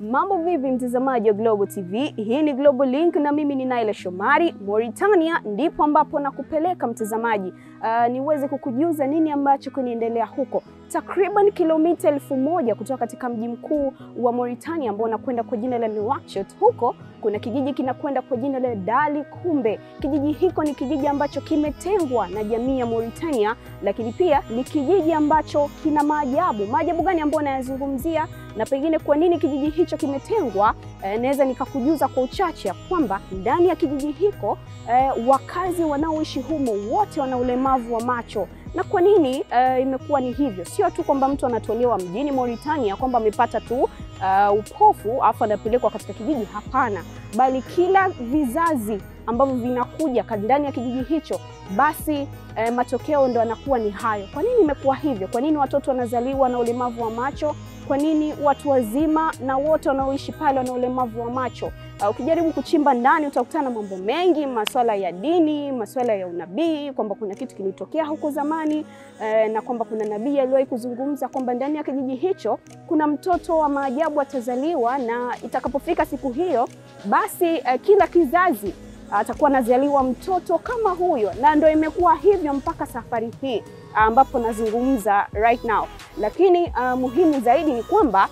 Mambo vipi mtazamaji wa Global TV? Hii ni Global Link na mimi ni Naila Shomari. Mauritania ndipo ambapo nakupeleka mtazamaji, uh, niweze kukujuza nini ambacho kinaendelea huko. Takriban kilomita elfu moja kutoka katika mji mkuu wa Mauritania ambao unakwenda kwa jina la Nouakchott. Huko kuna kijiji kinakwenda kwa jina la Dali Kumbe. Kijiji hiko ni kijiji ambacho kimetengwa na jamii ya Mauritania, lakini pia ni kijiji ambacho kina maajabu. Maajabu gani ambayo nayazungumzia na pengine kwa nini kijiji hicho kimetengwa? E, naweza nikakujuza kwa uchache ya kwamba ndani ya kijiji hiko e, wakazi wanaoishi humo wote wana ulemavu wa macho. Na kwa nini uh, imekuwa ni hivyo? Sio tu kwamba mtu anatolewa mjini Mauritania kwamba amepata tu uh, upofu afu anapelekwa katika kijiji. Hapana, bali kila vizazi ambavyo vinakuja ndani ya kijiji hicho, basi eh, matokeo ndo yanakuwa ni hayo. Kwa nini imekuwa hivyo? Kwa nini watoto wanazaliwa na ulemavu wa macho? Kwa nini watu wazima na wote wanaoishi pale wana ulemavu wa macho? Uh, ukijaribu kuchimba ndani utakutana na mambo mengi, masuala ya dini, masuala ya unabii, kwamba kuna kitu kilitokea huko zamani eh, na kwamba kuna nabii aliwahi kuzungumza kwamba ndani ya kijiji hicho kuna mtoto wa maajabu atazaliwa, na itakapofika siku hiyo basi eh, kila kizazi atakuwa anazaliwa mtoto kama huyo, na ndio imekuwa hivyo mpaka safari hii ambapo nazungumza right now. Lakini uh, muhimu zaidi ni kwamba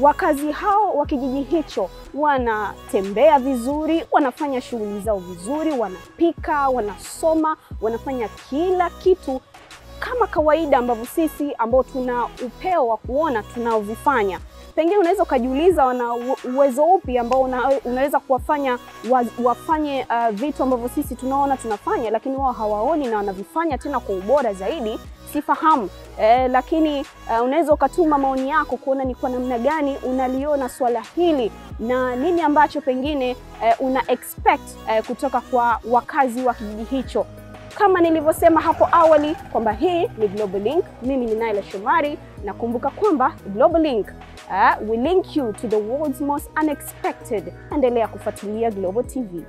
wakazi hao wa kijiji hicho wanatembea vizuri, wanafanya shughuli zao vizuri, wanapika, wanasoma, wanafanya kila kitu kama kawaida ambavyo sisi ambao tuna upeo wa kuona tunaovifanya. Pengine unaweza ukajiuliza wana uwezo upi ambao una, unaweza kuwafanya wa, wafanye uh, vitu ambavyo sisi tunaona tunafanya, lakini wao hawaoni na wanavifanya tena kwa ubora zaidi. Sifahamu eh, lakini uh, unaweza ukatuma maoni yako kuona ni kwa namna gani unaliona swala hili na nini ambacho pengine eh, una expect eh, kutoka kwa wakazi wa kijiji hicho. Kama nilivyosema hapo awali kwamba hii ni Global Link, mimi ni Naila Shomari, na kumbuka kwamba Global Link uh, we link you to the world's most unexpected. Endelea kufuatilia Global TV.